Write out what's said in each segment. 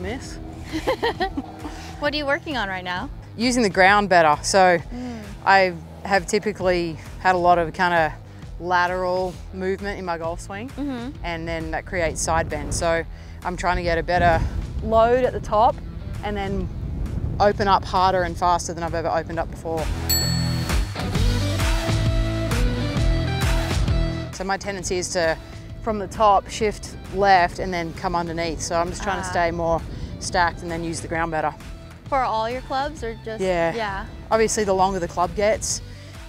miss. What are you working on right now? Using the ground better. So mm. I have typically had a lot of kind of lateral movement in my golf swing mm-hmm. and then that creates side bend. So I'm trying to get a better load at the top and then open up harder and faster than I've ever opened up before. So my tendency is to, from the top, shift left and then come underneath. So I'm just trying to Ah. stay more stacked and then use the ground better. For all your clubs or just? Yeah. Yeah. Obviously, the longer the club gets,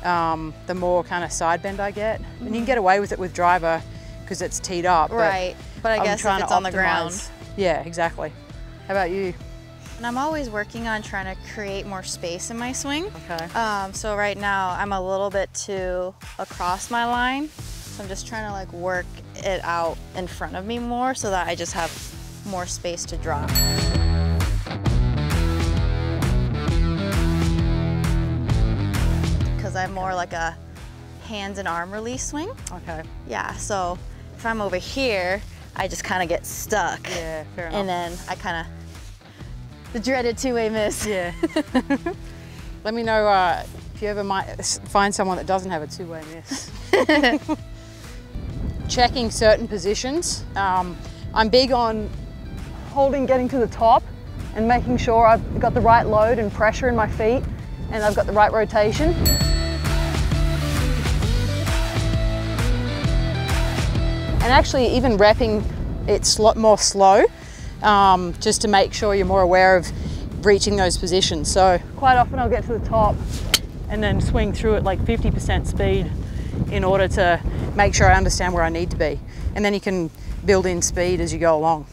um, the more kind of side bend I get. And you can get away with it with driver because it's teed up. but Right. But I I'm guess if it's on the ground. Yeah, exactly. How about you? And I'm always working on trying to create more space in my swing. Okay. Um, so right now I'm a little bit too across my line. So I'm just trying to like work it out in front of me more so that I just have more space to drop. Because I'm more like a hands and arm release swing. Okay. Yeah, so if I'm over here, I just kind of get stuck. Yeah, fair enough. And then I kind of, the dreaded two-way miss. yeah. Let me know uh, if you ever might find someone that doesn't have a two-way miss. Checking certain positions. Um, I'm big on holding, getting to the top and making sure I've got the right load and pressure in my feet and I've got the right rotation. And actually even repping it more slow um, just to make sure you're more aware of reaching those positions. So quite often I'll get to the top and then swing through at like 50% speed in order to make sure I understand where I need to be. And then you can build in speed as you go along.